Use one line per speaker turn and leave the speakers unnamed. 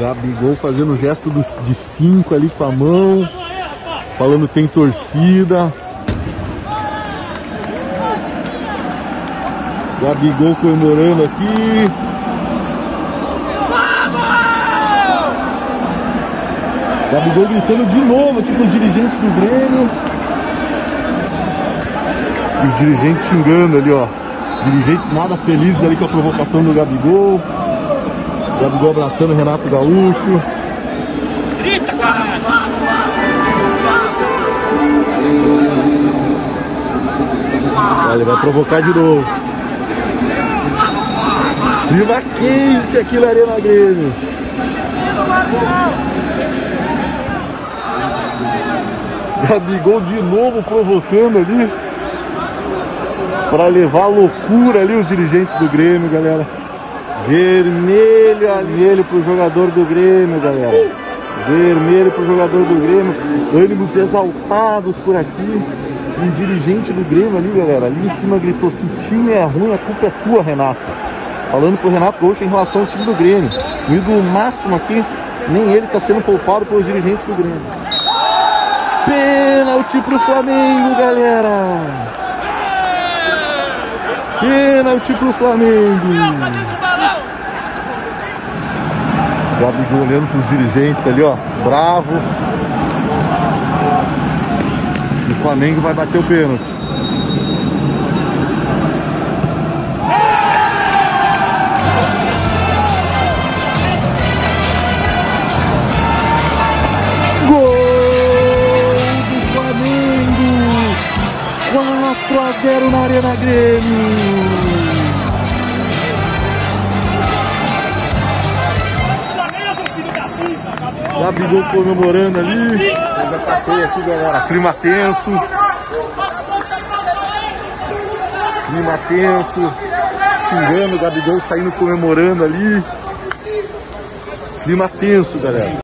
Gabigol fazendo o gesto do, de cinco ali com a mão. Falando que tem torcida. Gabigol comemorando aqui. Gabigol gritando de novo aqui com os dirigentes do Grêmio. E os dirigentes xingando ali, ó. Dirigentes nada felizes ali com a provocação do Gabigol. Gabigol abraçando o Renato Gaúcho.
Grita, caralho!
Olha, vai provocar de novo. Clima quente aqui na Arena Grêmio. Gabigol de novo provocando ali. Para levar loucura ali os dirigentes do Grêmio, galera. Vermelho, vermelho pro jogador do Grêmio, galera. Vermelho pro jogador do Grêmio. Ânimos exaltados por aqui. Um dirigente do Grêmio ali, galera. Ali em cima gritou: se time é ruim, a culpa é tua, Renato. Falando pro Renato Gaúcho em relação ao time do Grêmio. O ídolo máximo aqui, nem ele tá sendo poupado pelos dirigentes do Grêmio. Pênalti pro Flamengo, galera. Pênalti pro Flamengo. Gabigol olhando pros dirigentes ali, ó. Bravo. E o Flamengo vai bater o pênalti. Gol do Flamengo! 4 a 0 na Arena Grêmio! Gabigol comemorando ali. Já tapei aqui, galera. Clima tenso. Clima tenso. Xingando, Gabigol saindo comemorando ali. Clima tenso, galera.